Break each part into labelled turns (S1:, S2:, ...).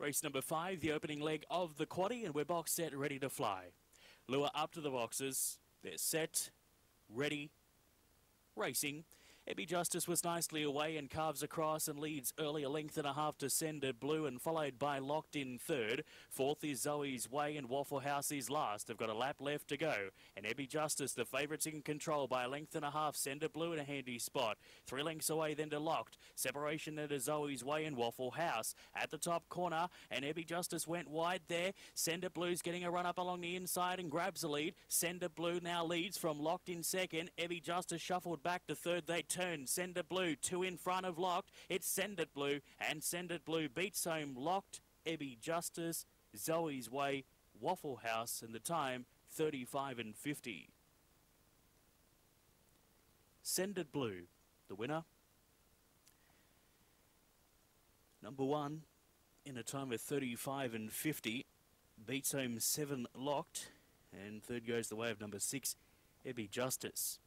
S1: Race number five, the opening leg of the quaddy, and we're box set, ready to fly. Lure up to the boxes. They're set, ready, racing. Ebby Justice was nicely away and carves across and leads early a length and a half to Sender Blue and followed by Locked in third. Fourth is Zoe's Way and Waffle House is last. They've got a lap left to go. And Ebby Justice, the favourites in control by a length and a half. Sender Blue in a handy spot. Three lengths away then to Locked. Separation into Zoe's Way and Waffle House. At the top corner and Ebby Justice went wide there. Sender Blue's getting a run up along the inside and grabs the lead. Sender Blue now leads from Locked in second. Ebby Justice shuffled back to third. They turn. Send it blue, two in front of locked. It's send it blue, and send it blue beats home locked. Ebby Justice, Zoe's Way, Waffle House, and the time 35 and 50. Send it blue, the winner. Number one, in a time of 35 and 50, beats home seven locked, and third goes the way of number six, Ebby Justice.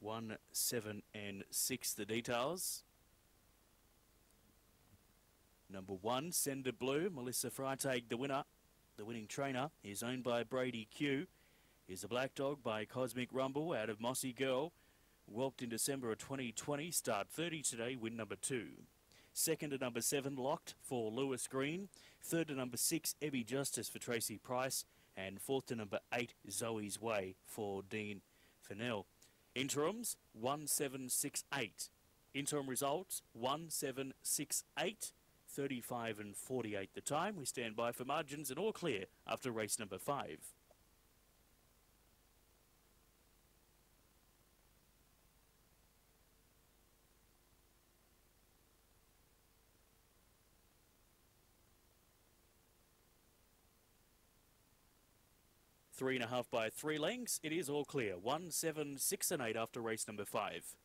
S1: 1, 7 and 6 the details. Number 1, Sender Blue, Melissa Freitag the winner. The winning trainer is owned by Brady Q. Is a black dog by Cosmic Rumble out of Mossy Girl. Whelped in December of 2020, start 30 today, win number 2. Second to number 7, Locked for Lewis Green. Third to number 6, Ebby Justice for Tracy Price. And fourth to number 8, Zoe's Way for Dean Fennell. Interims 1768. Interim results 1768. 35 and 48 the time. We stand by for margins and all clear after race number 5. Three and a half by three lengths. It is all clear. One, seven, six, and eight after race number five.